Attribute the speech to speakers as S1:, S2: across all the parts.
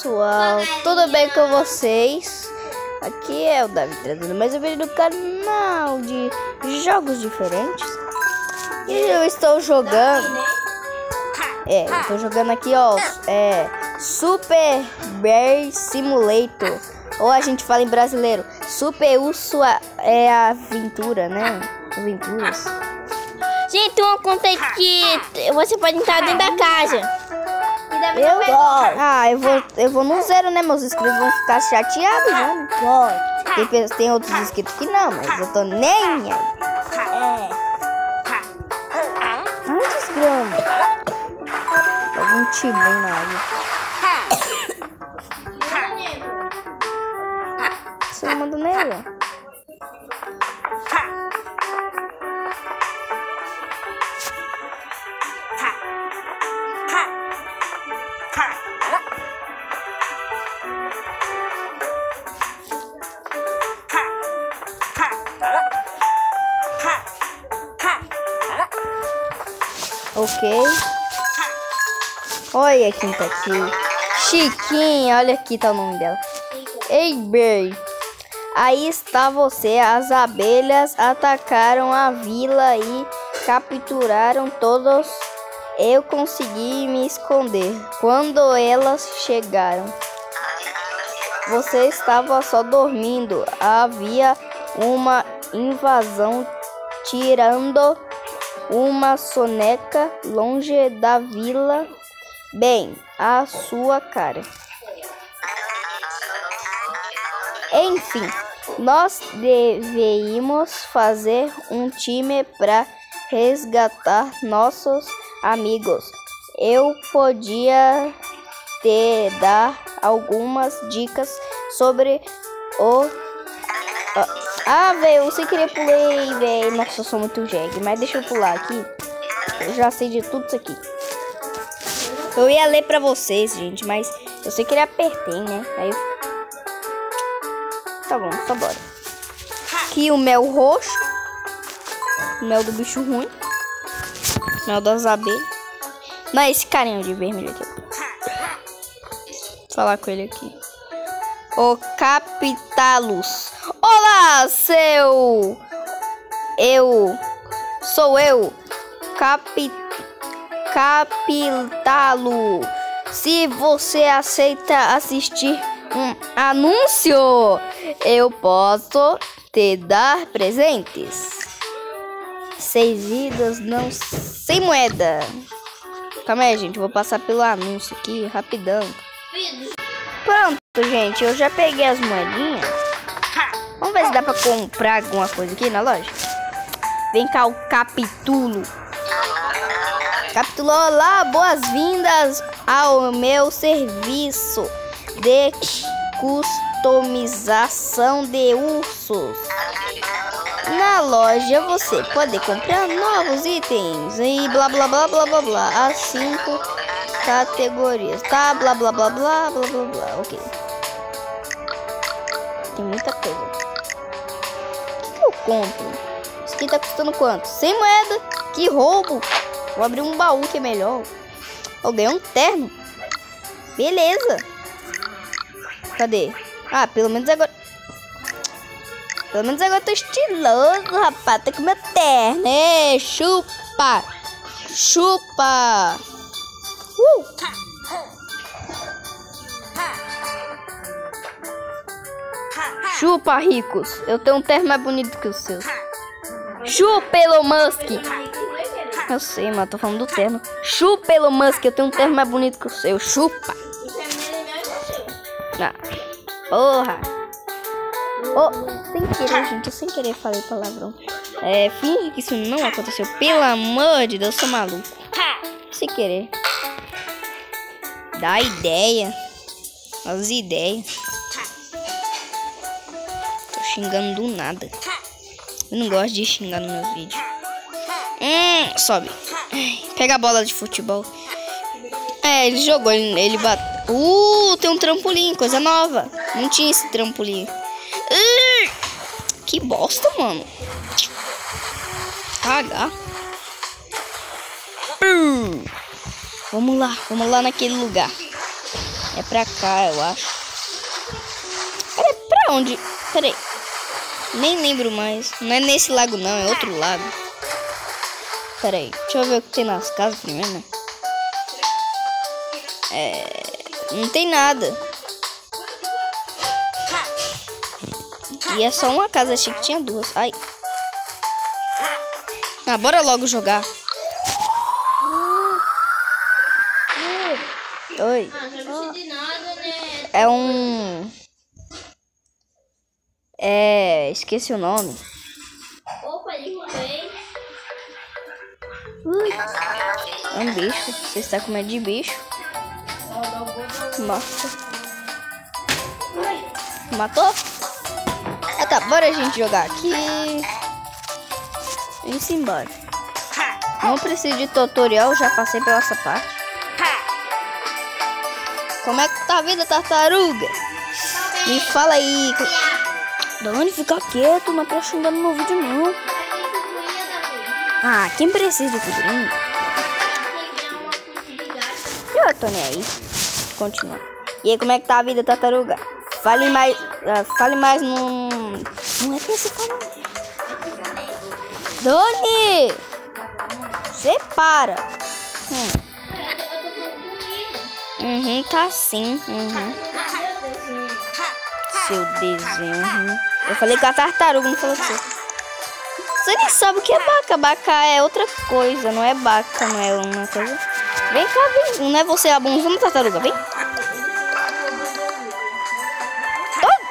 S1: pessoal, tudo bem com vocês? Aqui é o Davi trazendo mais um vídeo do canal de jogos diferentes. E eu estou jogando. É, eu estou jogando aqui, ó. É. Super Bear Simulator. Ou a gente fala em brasileiro. Super Urso é Aventura, né? Aventuras.
S2: Gente, uma conta que você pode entrar dentro da casa.
S1: Eu Ah, eu vou, eu vou no zero, né? Meus inscritos vão ficar chateados, né? Pode. Tem, tem outros inscritos que não, mas eu tô nem aí. É. Ai, desgrama. Algum tibum na água. Ok. Olha quem tá aqui. Chiquinha, olha aqui tá o nome dela. Ei, Bird. Aí está você. As abelhas atacaram a vila e capturaram todos. Eu consegui me esconder quando elas chegaram. Você estava só dormindo. Havia uma invasão tirando uma soneca longe da vila, bem a sua cara. Enfim, nós deveríamos fazer um time para resgatar nossos amigos. Eu podia te dar algumas dicas sobre o ah, velho, eu sem querer pulei, velho. Nossa, eu sou muito jegue. Mas deixa eu pular aqui. Eu já sei de tudo isso aqui. Eu ia ler pra vocês, gente, mas eu sei que ele apertei, né? Aí. Tá bom, só bora. Aqui o mel roxo. Mel do bicho ruim. Mel das abelhas. Não, esse carinho de vermelho aqui. Vou falar com ele aqui. O Capitalus. Olá, seu. Eu. Sou eu. Capi... Capitalo. Se você aceita assistir um anúncio, eu posso te dar presentes. Seis vidas, não. Sem moeda. Calma aí, gente. Vou passar pelo anúncio aqui rapidão. Pronto, gente. Eu já peguei as moedinhas. Vamos ver se dá pra comprar alguma coisa aqui na loja. Vem cá o capítulo. Capítulo, olá, boas-vindas ao meu serviço de customização de ursos. Na loja você pode comprar novos itens e blá blá blá blá blá blá. As cinco categorias. Tá, blá blá blá blá blá blá blá. Ok. Tem muita coisa compro. Isso aqui tá custando quanto? 100 moeda. Que roubo. Vou abrir um baú que é melhor. Eu ganhei um terno. Beleza. Cadê? Ah, pelo menos agora... Pelo menos agora eu tô estiloso, rapaz. Tá com meu terno. É, chupa. Chupa. Uh. Chupa, ricos. Eu tenho um terno mais bonito que o seu. Chupa, Elon Musk. Eu sei, mas tô falando do terno. Chupa, Elon Musk. Eu tenho um terno mais bonito que o seu. Chupa. Ah, porra. Oh, sem querer, gente. Sem querer falei palavrão. É, finge que isso não aconteceu. Pelo amor de Deus, eu sou maluco. Sem querer. Dá ideia. As ideias xingando do nada. Eu não gosto de xingar no meu vídeo. Hum, sobe. Pega a bola de futebol. É, ele jogou, ele, ele bateu. Uh, tem um trampolim, coisa nova. Não tinha esse trampolim. Uh, que bosta, mano. Cagar. Uh, vamos lá, vamos lá naquele lugar. É pra cá, eu acho. Peraí, pra onde? Peraí. Nem lembro mais. Não é nesse lago, não. É outro lago. Peraí. Deixa eu ver o que tem nas casas primeiro, né? É... Não tem nada. E é só uma casa. Achei que tinha duas. Ai. Ah, bora logo jogar. Oi. É um. É. Esqueci o nome.
S2: Opa, derrubei.
S1: É um bicho. Você está com medo de bicho? Mata. Matou? Ah tá, bora a gente jogar aqui. Vamos embora. Não preciso de tutorial, já passei pela essa parte. Como é que tá a vida, tartaruga? Me fala aí. Dani, fica quieto, não é pra xingar no meu vídeo não. Ah, quem precisa de figurinha? Eu tô nem aí. Continua. E aí, como é que tá a vida, tartaruga? Fale mais. ah, fale mais num. Não é pra você falar. Doni! Você para. Hum. Uhum, tá sim. Uhum. Seu desenho. Uhum. Eu falei com a tartaruga, não falou com você. Nem sabe o que é baca. Baca é outra coisa, não é baca, não é uma coisa. Vem cá, vem. Não é você a bonzona, tartaruga, vem.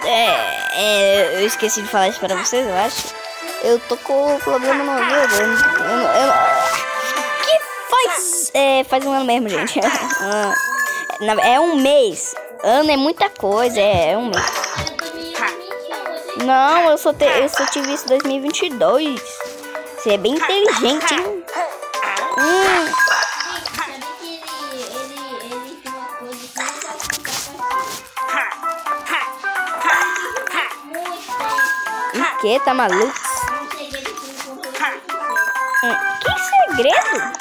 S1: É, é, eu esqueci de falar isso pra vocês, eu acho. Eu tô com problema no ouvido. Eu, eu, eu, que faz. É, faz um ano mesmo, gente. Ah, é um mês. Ano é muita coisa, é, é um mês. Não, eu só, te, eu só tive isso em 2022. Você é bem inteligente, hein? Hum, o que? Tá maluco?
S2: um.
S1: Hum, que segredo?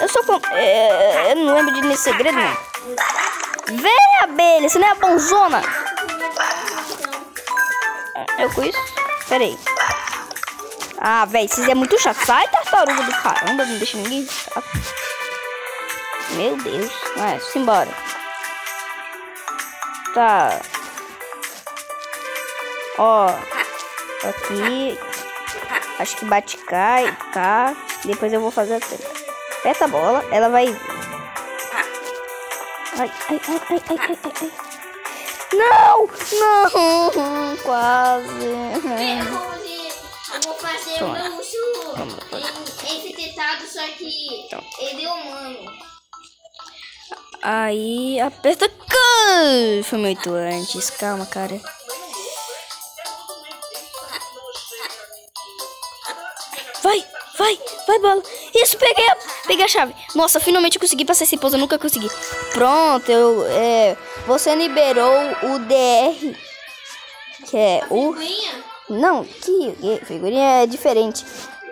S1: Eu sou com. é, eu não lembro de nenhum segredo, não. Vem, abelha, você não é a bonzona. Eu com isso? Pera aí. Ah, velho, vocês é muito chato. Sai, tartaruga do caramba, não deixa ninguém. Meu Deus. Vai, simbora. Tá. Ó. Aqui. Acho que bate cá e cá. Depois eu vou fazer assim. Aperta a bola, ela vai. Ai, ai, ai, ai, ai, ai, ai, ai. Não! Não! Quase.
S2: Eu vou fazer, fazer o meu urso em- enfitetado, só que ele é humano.
S1: Aí aperta. Foi muito antes. Calma, cara. Vai, vai, bola. Isso, peguei a, peguei a chave. Nossa, finalmente eu consegui passar esse pouso, eu nunca consegui. Pronto, eu. É, você liberou o DR. Que é o.
S2: Figurinha?
S1: Não, que que figurinha é diferente.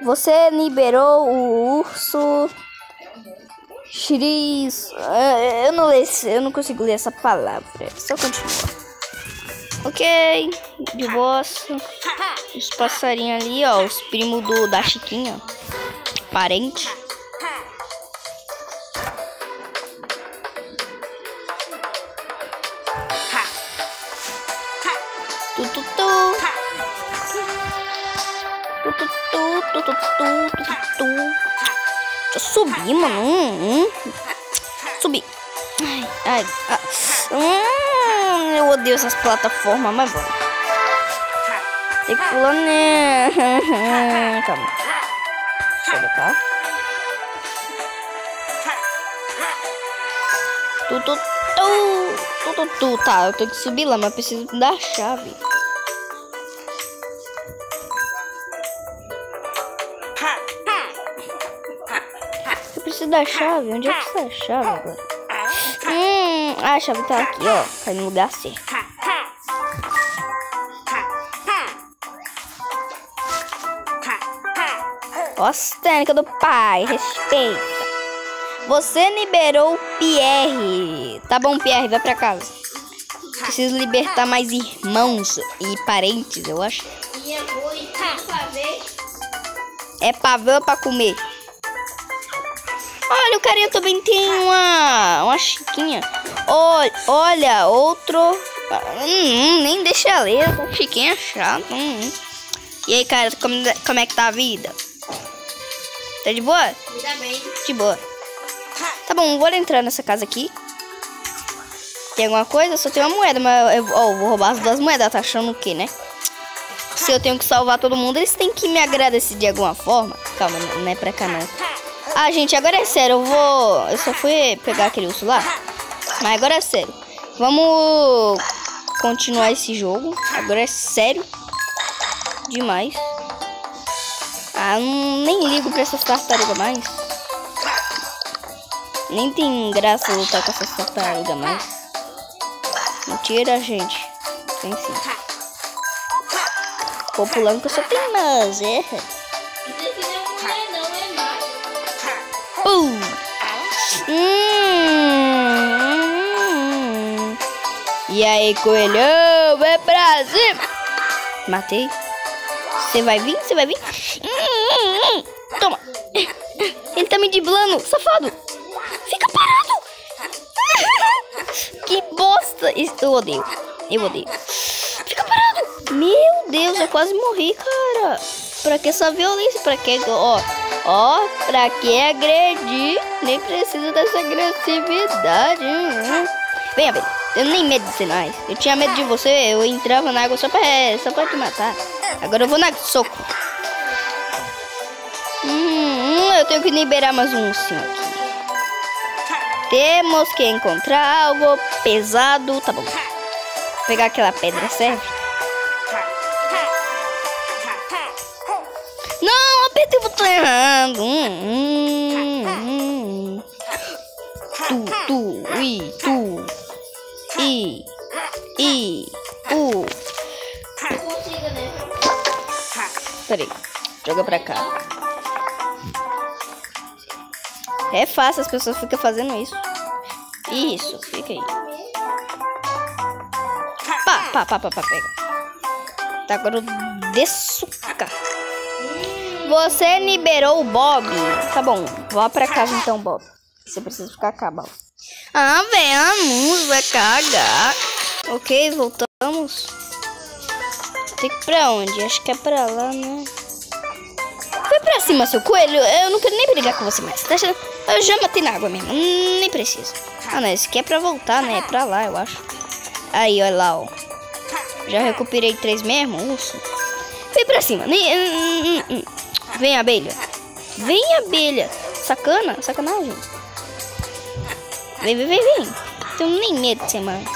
S1: Você liberou o urso. X. é, Eu não leio, eu não consigo ler essa palavra. Só continua. Ok, de bosta. Os passarinhos ali, ó. Os primos do, da Chiquinha. Parente. Tu, tu, tu. Tu, tu, tu, tu, tu, tu, tu, tu. tu. eu mano. Hum, hum. Subir. Ai, ai, ai. Odeio essas plataformas, mas vamos. Tem que pular, né? Calma. Deixa eu tá? Tu, tu, tu, tu, tu. Tá, eu tenho que subir lá, mas preciso da chave. Eu preciso da chave. Onde é que está a chave agora? Hum, a chave tá aqui, ó. Tá no lugar certo. Ó, as técnicas do pai. Respeita. Você liberou Pierre. Tá bom, Pierre, vai pra casa. Preciso libertar mais irmãos e parentes, eu acho.
S2: Ver.
S1: É pra ver ou pra comer? Olha, o carinha também tem uma, uma chiquinha. Olha, olha outro. Hum, nem deixa ler, essa chiquinha é chata. Hum, hum. E aí, cara, como, como é que tá a vida? Tá de boa?
S2: Ainda bem.
S1: De boa. Tá bom, vou entrar nessa casa aqui. Tem alguma coisa? Só tem uma moeda, mas eu ó, vou roubar as duas moedas. Tá achando o quê, né? Se eu tenho que salvar todo mundo, eles têm que me agradecer de alguma forma. Calma, não não é pra cá não. Ah, gente, agora é sério. Eu vou... Eu só fui pegar aquele urso lá. Mas agora é sério. Vamos continuar esse jogo. Agora é sério. Demais. Ah, não, nem ligo pra essas tartarugas mais. Nem tem graça lutar com essas tartarugas mais. Mentira, gente. Tem sim. Vou pulando que eu mais, é. Pum! Hum. E aí, coelhão, pra cima! Matei. Você vai vir? Você vai vir? Hum. Toma! Ele tá me driblando, safado! Fica parado! Que bosta! Eu odeio. Eu odeio. Fica parado! Meu Deus, eu quase morri, cara. Pra que essa violência? Pra que. Ó, ó, pra que agredir? Nem precisa dessa agressividade. Vem, Abelha. Eu nem medo de sinais. Eu tinha medo de você. Eu entrava na água só pra, só pra te matar. Agora eu vou na soco. Hum, eu tenho que liberar mais um ursinho aqui. Temos que encontrar algo pesado. Tá bom. Vou pegar aquela pedra, serve? Não, apertei o botão errado. Hum, hum, hum. Tu, tu, i, tu. I, i, u. Peraí, joga pra cá. É fácil, as pessoas ficam fazendo isso. Isso, fica aí. Pá, pá, pá, pá, pá, pega. Tá, agora eu desçuca. Você liberou o Bob. Tá bom, vá pra casa então, Bob. Você precisa ficar cá, Bob. Ah, vamos, vai cagar. Ok, voltamos. Tem que ir pra onde? Acho que é pra lá, né? Vai pra cima, seu coelho. Eu não quero nem brigar com você mais. Tá achando? Eu já matei na água mesmo. Hum, nem preciso. Ah, não. Esse aqui é pra voltar, né? É pra lá, eu acho. Aí, olha lá, ó. Já recuperei três mesmo, urso. Vem pra cima. Vem, abelha. Vem, abelha. Sacana? Sacanagem. Vem, vem, vem, vem. Tenho nem medo de mais.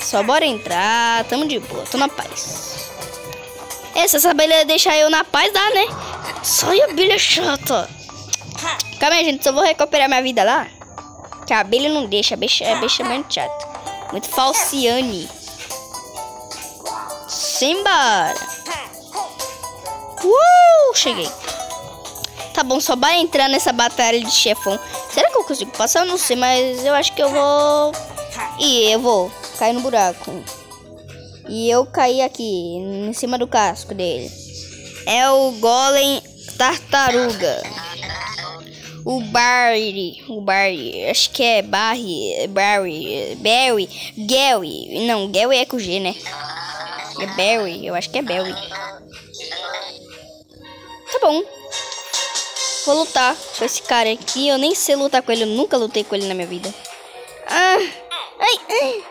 S1: Só bora entrar. Tamo de boa. Tô na paz. Essa, essa abelha deixar eu na paz, dá, né? Só a abelha chata. Calma aí, gente. Só vou recuperar minha vida lá. Que a abelha não deixa. A bicha é muito chata. Muito falciane. Simbora. Uh, cheguei. Tá bom, só vai entrar nessa batalha de chefão. Será que eu consigo passar? Eu não sei, mas eu acho que eu vou... Ih, eu vou cair no buraco. E eu caí aqui, em cima do casco dele. É o Golem Tartaruga. O Barry, o Barry, acho que é Barry, Barry, Barry, Gary. Não, Gary é com G, né? É Barry, eu acho que é Barry. Tá bom. Vou lutar com esse cara aqui. Eu nem sei lutar com ele, eu nunca lutei com ele na minha vida. Ah, ai, ai.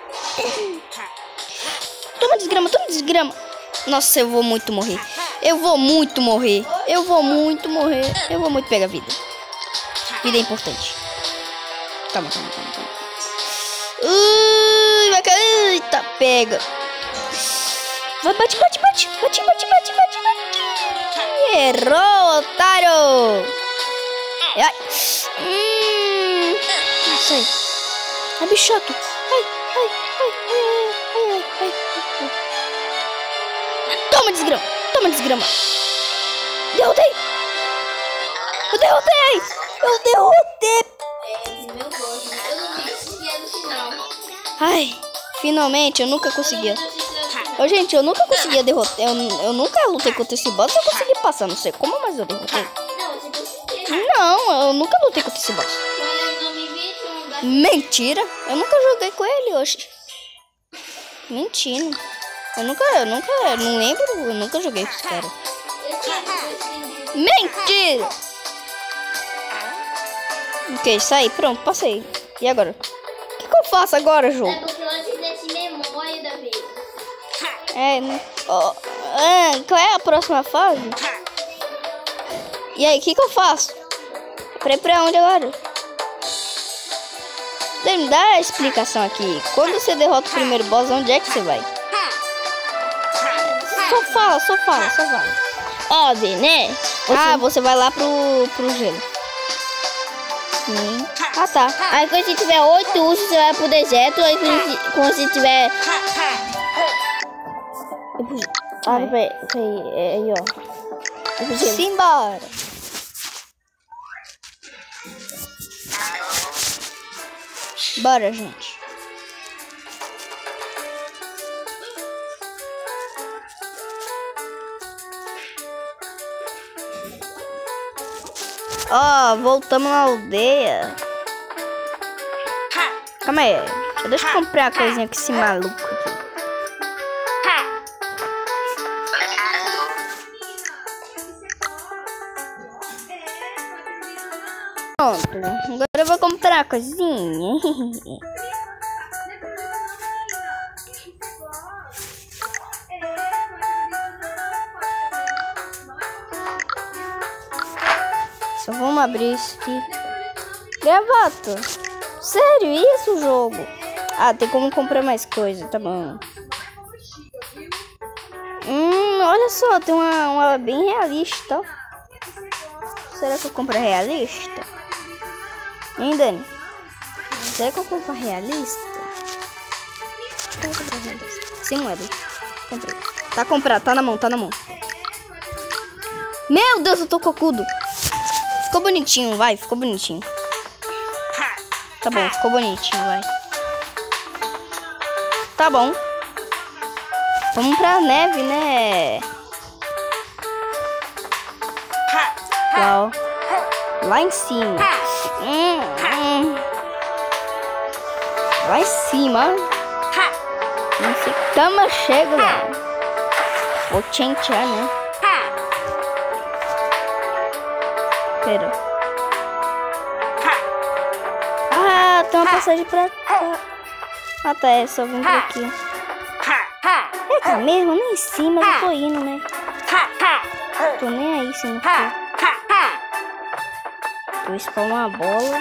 S1: Toma desgrama, toma desgrama. Nossa, eu vou muito morrer. Eu vou muito morrer. Eu vou muito morrer. Eu vou muito pegar vida. Vida é importante. Calma, calma, calma, calma. Ui, vai cair. Eita, pega. Vai, bate, bate, bate. Bate, bate, bate. Errou, otário! Ai. Hum. Não sei. É bichoto. Ai, ai, ai, ai, ai, ai. Toma, desgrama. Toma, desgrama. Derrotei. Eu derrotei. Eu derrotei. Ai, finalmente, eu nunca conseguia. Eu, gente, eu nunca conseguia derrotar. Eu, eu nunca lutei contra esse boss, eu consegui passar, não sei como, mas eu derrotei.
S2: Não, você conseguiu.
S1: Não, eu nunca lutei contra esse boss. Mentira! Eu nunca joguei com ele hoje. Mentira. Eu nunca, eu nunca, eu não lembro, eu nunca joguei com esse cara.
S2: Tinha-
S1: Mentira! Ok, saí, pronto, passei. E agora? O que, que eu faço agora, jogo?
S2: É porque memória da
S1: ah, qual é a próxima fase? E aí, o que, que eu faço? Pra ir pra onde agora? Me dá a explicação aqui. Quando você derrota o primeiro boss, onde é que você vai? Só fala, só fala, só fala.
S3: Óbvio, né?
S1: Ah, você vai lá pro, pro gelo. Sim. Ah, tá.
S3: Aí quando você tiver oito ursos, você vai pro deserto. Aí quando, quando você tiver. Ah, peraí, peraí, é aí, ó.
S1: Simbora. Bora, gente. Ó, voltamos na aldeia. Calma aí. Deixa eu comprar a coisinha com esse maluco aqui. Pronto. Agora eu vou comprar a coisinha. Só vamos abrir isso aqui. Gravato. Sério, isso jogo? Ah, tem como comprar mais coisa, tá bom. Hum, olha só, tem uma, uma bem realista. Será que eu compro realista? Hein, Dani? Será que eu compro a realista? Eu comprar realista. Sem moeda. Comprei. Tá comprado, tá na mão, tá na mão. Meu Deus, eu tô cocudo. Ficou bonitinho, vai, ficou bonitinho. Tá bom, ficou bonitinho, vai. Tá bom. Vamos pra neve, né? Uau. Lá em cima. Hum, hum. Lá em cima. Não sei como eu chego lá. Vou tchenchar, né? Pera. Ah, tem uma passagem pra. Ah, tá, é só vir por aqui. É cá mesmo, nem em cima, eu tô indo, né? Tô nem aí se não for. Vou spawnar uma bola.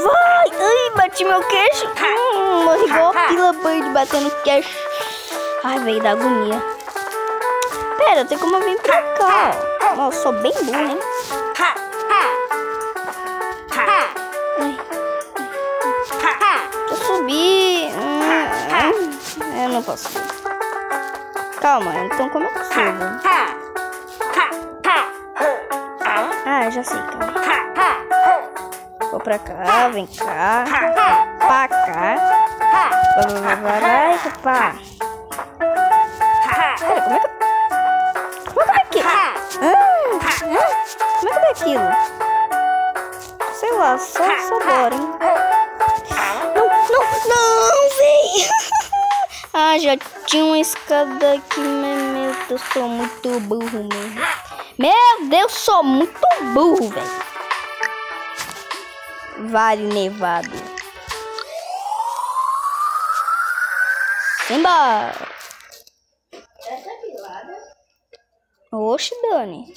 S1: Vai! Ai, bati meu queixo. Hum, igual a pila bird batendo queixo. Ai, veio da agonia. Pera, tem como eu vir pra cá. ó. Nossa, eu sou bem hein? Ai, deixa eu subir. Hum, eu não posso. Calma, então como é que subo? Ah, já sei, calma. Vou pra cá, vem cá. Pra cá. Vai, pá. Pera, como é que... Como é que é aquilo? Ah, como é que é aquilo? Sei lá, só, só bora, hein? Ah, já tinha uma escada aqui, meu Deus, eu sou muito burro mesmo. Meu Deus, sou muito burro, velho. Vale Nevado. Embora. Oxe, Dani.